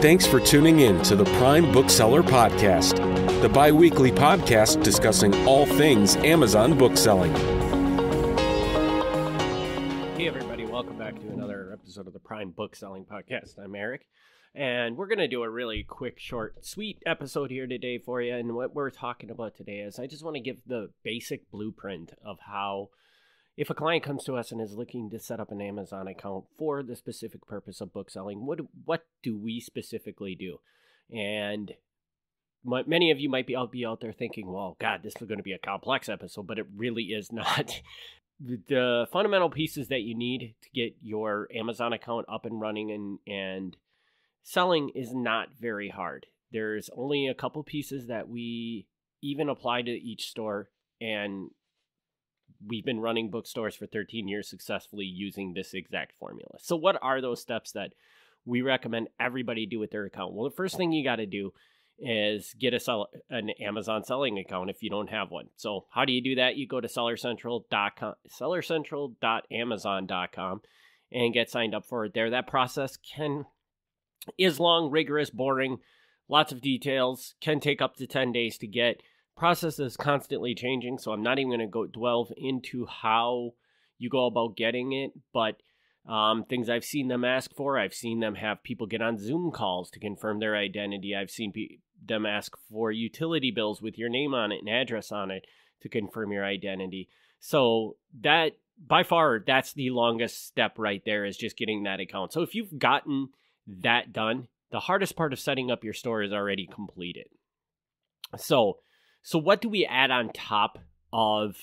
Thanks for tuning in to the Prime Bookseller Podcast, the bi weekly podcast discussing all things Amazon bookselling. Hey, everybody, welcome back to another episode of the Prime Bookselling Podcast. I'm Eric, and we're going to do a really quick, short, sweet episode here today for you. And what we're talking about today is I just want to give the basic blueprint of how if a client comes to us and is looking to set up an Amazon account for the specific purpose of book selling, what what do we specifically do? And many of you might be out be out there thinking, "Well, God, this is going to be a complex episode," but it really is not. the fundamental pieces that you need to get your Amazon account up and running and and selling is not very hard. There's only a couple pieces that we even apply to each store and we've been running bookstores for 13 years successfully using this exact formula. So, what are those steps that we recommend everybody do with their account? Well, the first thing you got to do is get a sell an Amazon selling account if you don't have one. So, how do you do that? You go to sellercentral.com, sellercentral.amazon.com and get signed up for it there. That process can is long, rigorous, boring, lots of details, can take up to 10 days to get process is constantly changing, so I'm not even going to go delve into how you go about getting it, but um, things I've seen them ask for, I've seen them have people get on Zoom calls to confirm their identity. I've seen pe- them ask for utility bills with your name on it and address on it to confirm your identity. So that by far that's the longest step right there is just getting that account. So if you've gotten that done, the hardest part of setting up your store is already completed. So so what do we add on top of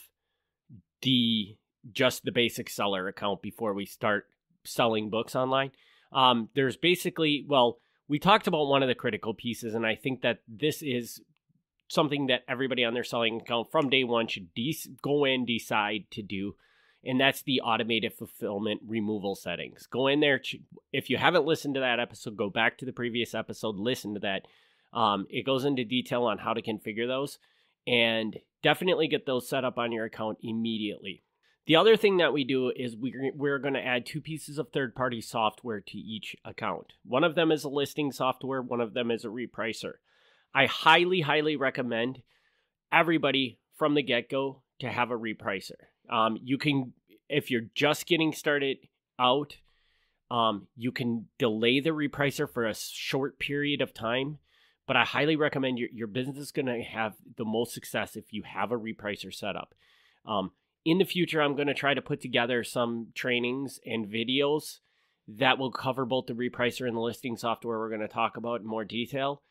the just the basic seller account before we start selling books online? Um, there's basically well, we talked about one of the critical pieces, and I think that this is something that everybody on their selling account from day one should de- go in decide to do and that's the automated fulfillment removal settings go in there if you haven't listened to that episode go back to the previous episode listen to that um, it goes into detail on how to configure those and definitely get those set up on your account immediately. The other thing that we do is we're, we're going to add two pieces of third party software to each account. One of them is a listing software, one of them is a repricer. I highly, highly recommend everybody from the get go to have a repricer. Um, you can, if you're just getting started out, um, you can delay the repricer for a short period of time but I highly recommend your, your business is going to have the most success if you have a repricer setup. Um, in the future, I'm going to try to put together some trainings and videos that will cover both the repricer and the listing software we're going to talk about in more detail.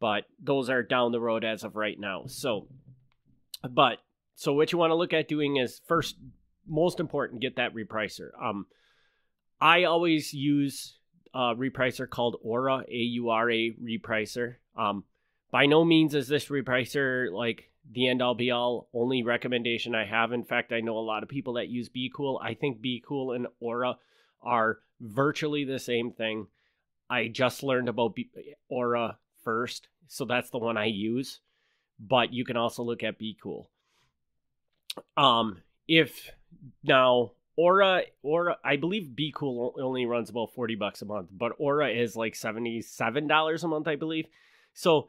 But those are down the road as of right now. So, but so what you want to look at doing is first, most important, get that repricer. Um, I always use a repricer called Aura, A U R A repricer. Um, by no means is this repricer like the end all be all only recommendation I have. In fact, I know a lot of people that use BQool. I think BQool and Aura are virtually the same thing. I just learned about Aura first, so that's the one I use. But you can also look at BQool. Um, if now Aura, Aura, I believe BQool only runs about forty bucks a month, but Aura is like seventy seven dollars a month, I believe. So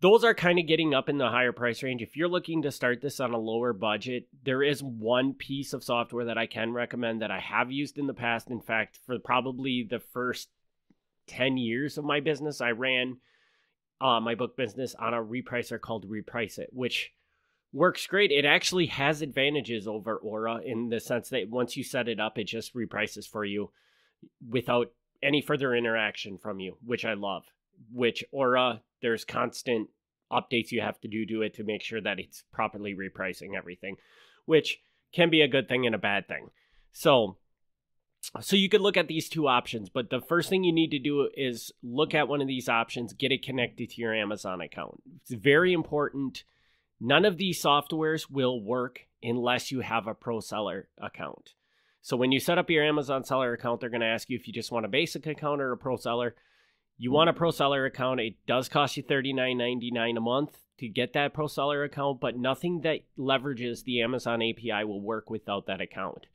those are kind of getting up in the higher price range. If you're looking to start this on a lower budget, there is one piece of software that I can recommend that I have used in the past. In fact, for probably the first 10 years of my business, I ran uh, my book business on a repricer called Reprice It, which works great. It actually has advantages over Aura in the sense that once you set it up, it just reprices for you without any further interaction from you, which I love. Which Aura there's constant updates you have to do to it to make sure that it's properly repricing everything, which can be a good thing and a bad thing. So, so you could look at these two options, but the first thing you need to do is look at one of these options, get it connected to your Amazon account. It's very important. None of these softwares will work unless you have a pro seller account. So when you set up your Amazon seller account, they're going to ask you if you just want a basic account or a pro seller. You want a pro seller account. It does cost you $39.99 a month to get that pro seller account, but nothing that leverages the Amazon API will work without that account,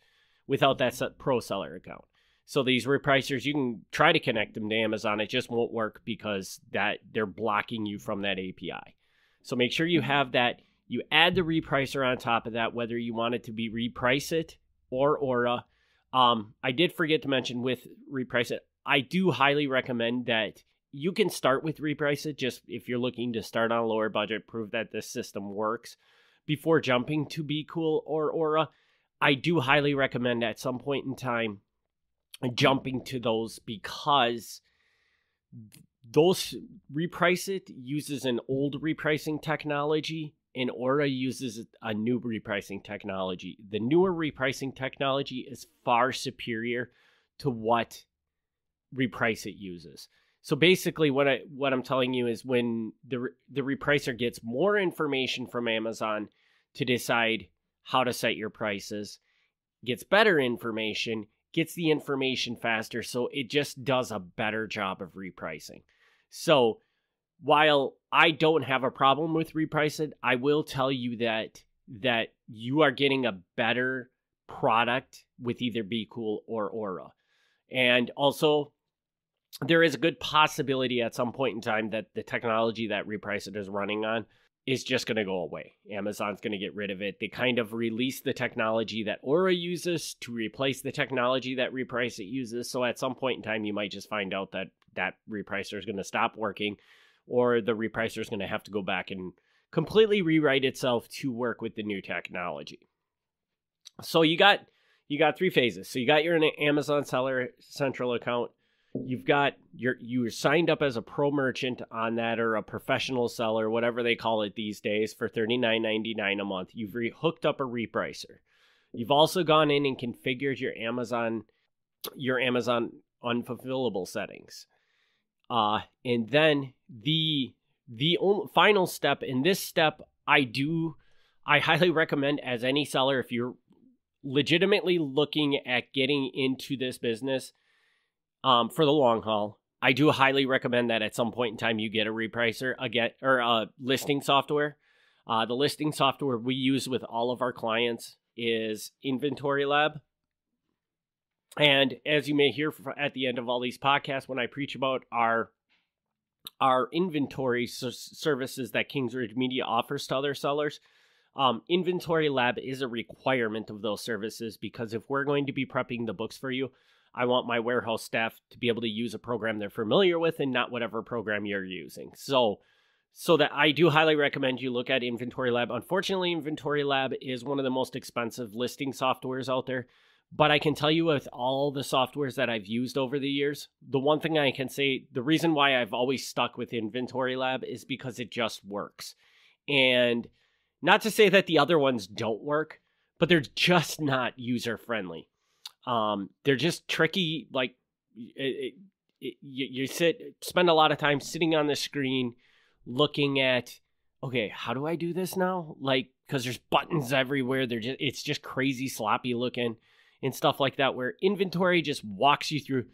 without that pro seller account. So these repricers, you can try to connect them to Amazon. It just won't work because that they're blocking you from that API. So make sure you have that. You add the repricer on top of that, whether you want it to be reprice it or Aura. Um, I did forget to mention with reprice it. I do highly recommend that you can start with reprice it just if you're looking to start on a lower budget, prove that this system works before jumping to BQool or Aura. I do highly recommend at some point in time jumping to those because those reprice it uses an old repricing technology and Aura uses a new repricing technology. The newer repricing technology is far superior to what reprice it uses. So basically what I what I'm telling you is when the the repricer gets more information from Amazon to decide how to set your prices, gets better information, gets the information faster, so it just does a better job of repricing. So while I don't have a problem with repricing, I will tell you that that you are getting a better product with either BQool or Aura. And also there is a good possibility at some point in time that the technology that Reprice is running on is just going to go away. Amazon's going to get rid of it. They kind of release the technology that Aura uses to replace the technology that Reprice It uses. So at some point in time, you might just find out that that repricer is going to stop working, or the repricer is going to have to go back and completely rewrite itself to work with the new technology. So you got you got three phases. So you got your Amazon Seller Central account you've got your you're signed up as a pro merchant on that or a professional seller whatever they call it these days for $39.99 a month you've re- hooked up a repricer you've also gone in and configured your amazon your amazon unfulfillable settings uh and then the the only, final step in this step i do i highly recommend as any seller if you're legitimately looking at getting into this business um, for the long haul. I do highly recommend that at some point in time you get a repricer, again, or a listing software. Uh, the listing software we use with all of our clients is Inventory Lab. And as you may hear at the end of all these podcasts, when I preach about our our inventory services that Kings Ridge Media offers to other sellers, um, Inventory Lab is a requirement of those services because if we're going to be prepping the books for you, I want my warehouse staff to be able to use a program they're familiar with and not whatever program you're using. So, so that I do highly recommend you look at Inventory Lab. Unfortunately, Inventory Lab is one of the most expensive listing softwares out there. But I can tell you with all the softwares that I've used over the years, the one thing I can say, the reason why I've always stuck with Inventory Lab is because it just works. And not to say that the other ones don't work, but they're just not user friendly. Um, they're just tricky. Like it, it, you, you sit, spend a lot of time sitting on the screen, looking at, okay, how do I do this now? Like, because there's buttons everywhere. They're just, it's just crazy sloppy looking and stuff like that. Where inventory just walks you through.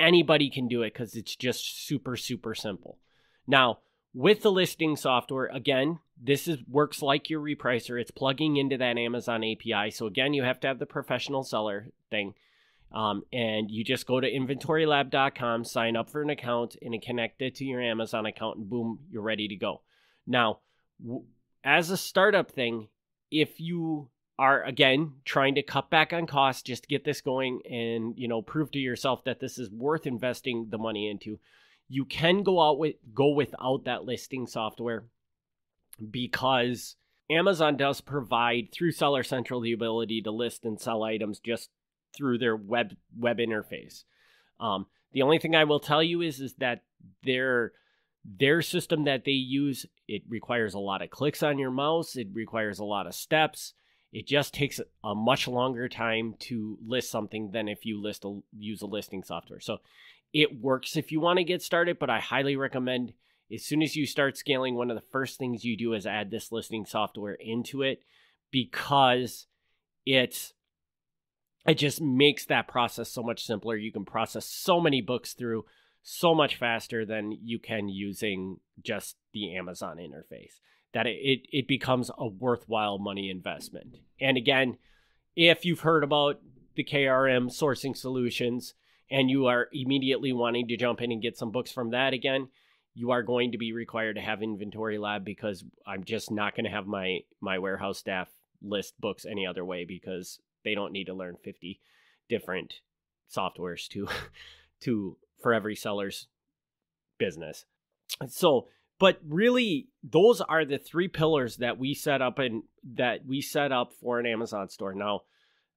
Anybody can do it because it's just super super simple. Now with the listing software, again, this is works like your repricer. It's plugging into that Amazon API. So again, you have to have the professional seller thing. Um, and you just go to inventorylab.com, sign up for an account, and connect it to your Amazon account, and boom, you're ready to go. Now, as a startup thing, if you are again trying to cut back on costs just get this going and you know prove to yourself that this is worth investing the money into you can go out with go without that listing software because Amazon does provide through Seller Central the ability to list and sell items just through their web web interface. Um, the only thing I will tell you is is that their their system that they use it requires a lot of clicks on your mouse. It requires a lot of steps. It just takes a much longer time to list something than if you list a, use a listing software. So it works if you want to get started, but I highly recommend as soon as you start scaling, one of the first things you do is add this listing software into it because it's it just makes that process so much simpler. You can process so many books through so much faster than you can using just the Amazon interface. That it, it, becomes a worthwhile money investment. And again, if you've heard about the KRM sourcing solutions, and you are immediately wanting to jump in and get some books from that again, you are going to be required to have inventory lab because I'm just not going to have my my warehouse staff list books any other way because they don't need to learn 50 different softwares to to for every seller's business. So, but really those are the three pillars that we set up and that we set up for an Amazon store. Now,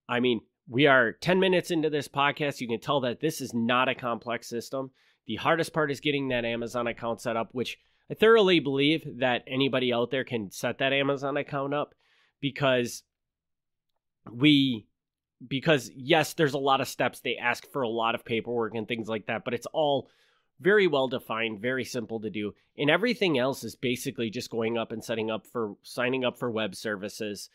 I mean, we are 10 minutes into this podcast. You can tell that this is not a complex system. The hardest part is getting that Amazon account set up, which I thoroughly believe that anybody out there can set that Amazon account up because we because yes, there's a lot of steps. They ask for a lot of paperwork and things like that, but it's all very well defined, very simple to do. And everything else is basically just going up and setting up for signing up for web services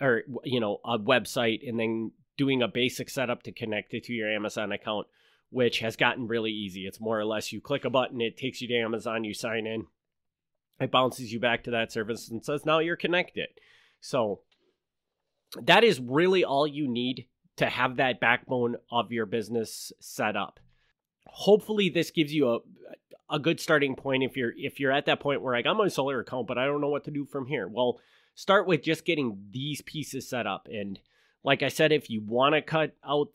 or you know, a website and then doing a basic setup to connect it to your Amazon account, which has gotten really easy. It's more or less you click a button, it takes you to Amazon, you sign in, it bounces you back to that service and says now you're connected. So that is really all you need to have that backbone of your business set up. Hopefully this gives you a a good starting point if you're if you're at that point where like I'm on a solar account but I don't know what to do from here. Well, start with just getting these pieces set up and like I said if you want to cut out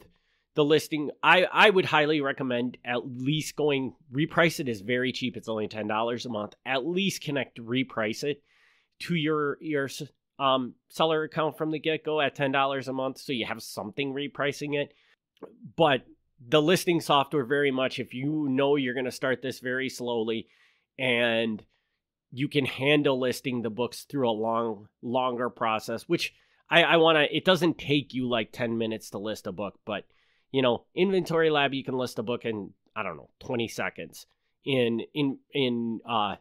the listing, I I would highly recommend at least going reprice it is very cheap. It's only $10 a month. At least connect reprice it to your your um, seller account from the get go at $10 a month. So you have something repricing it. But the listing software, very much, if you know you're going to start this very slowly and you can handle listing the books through a long, longer process, which I, I want to, it doesn't take you like 10 minutes to list a book, but you know, inventory lab, you can list a book in, I don't know, 20 seconds. In, in, in, uh,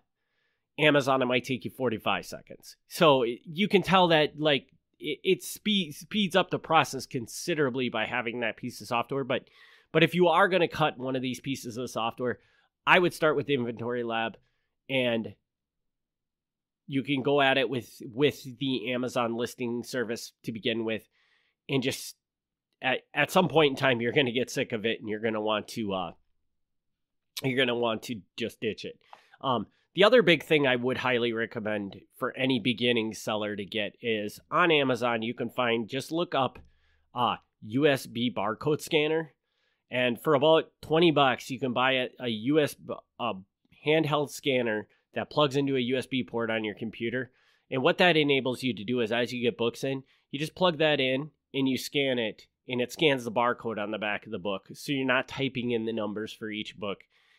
Amazon, it might take you 45 seconds. So you can tell that like it, it speed, speeds up the process considerably by having that piece of software. But but if you are going to cut one of these pieces of software, I would start with the Inventory Lab, and you can go at it with with the Amazon listing service to begin with, and just at at some point in time you're going to get sick of it, and you're going to want to uh you're going to want to just ditch it. Um, the other big thing I would highly recommend for any beginning seller to get is on Amazon, you can find just look up uh, USB barcode scanner. And for about 20 bucks, you can buy a, a USB a handheld scanner that plugs into a USB port on your computer. And what that enables you to do is as you get books in, you just plug that in and you scan it, and it scans the barcode on the back of the book. So you're not typing in the numbers for each book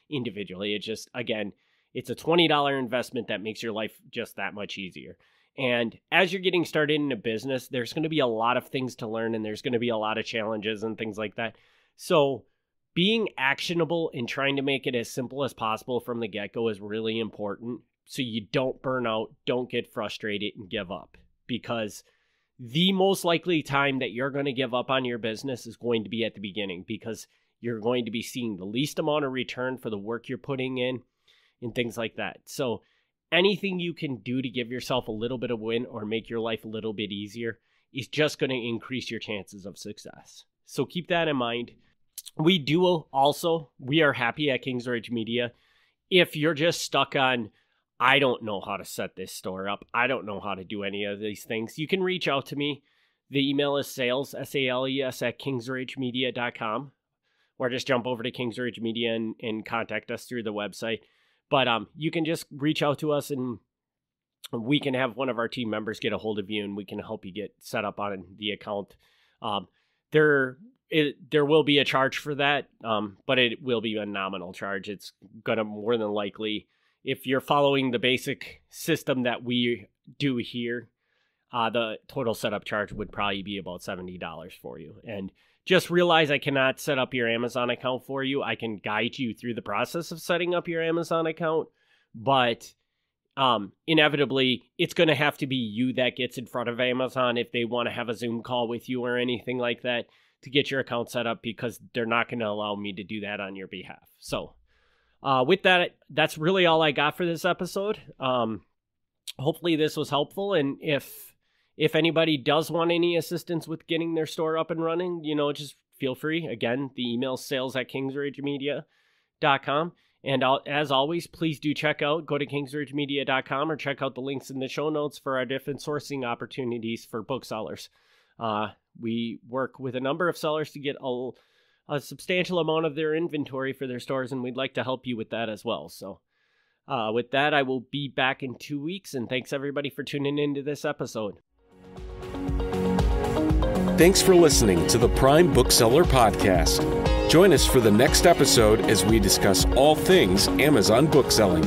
individually. It just, again, it's a $20 investment that makes your life just that much easier. And as you're getting started in a business, there's going to be a lot of things to learn and there's going to be a lot of challenges and things like that. So, being actionable and trying to make it as simple as possible from the get go is really important. So, you don't burn out, don't get frustrated, and give up. Because the most likely time that you're going to give up on your business is going to be at the beginning because you're going to be seeing the least amount of return for the work you're putting in and things like that. So anything you can do to give yourself a little bit of win or make your life a little bit easier is just going to increase your chances of success. So keep that in mind. We do also, we are happy at Kings Ridge Media. If you're just stuck on, I don't know how to set this store up, I don't know how to do any of these things, you can reach out to me. The email is sales, S A L E S, at kingsridgemedia.com, or just jump over to Kings Ridge Media and, and contact us through the website. But um, you can just reach out to us and we can have one of our team members get a hold of you and we can help you get set up on the account. Um, there, it, there will be a charge for that, um, but it will be a nominal charge. It's gonna more than likely, if you're following the basic system that we do here, uh, the total setup charge would probably be about seventy dollars for you. And just realize I cannot set up your Amazon account for you. I can guide you through the process of setting up your Amazon account, but um, inevitably, it's going to have to be you that gets in front of Amazon if they want to have a Zoom call with you or anything like that to get your account set up because they're not going to allow me to do that on your behalf. So, uh, with that, that's really all I got for this episode. Um, hopefully, this was helpful. And if if anybody does want any assistance with getting their store up and running, you know, just feel free. Again, the email sales at kingsridgemedia.com. And as always, please do check out, go to kingsridgemedia.com or check out the links in the show notes for our different sourcing opportunities for booksellers. Uh, we work with a number of sellers to get a, a, substantial amount of their inventory for their stores, and we'd like to help you with that as well. So, uh, with that, I will be back in two weeks, and thanks everybody for tuning into this episode. Thanks for listening to the Prime Bookseller Podcast. Join us for the next episode as we discuss all things Amazon bookselling.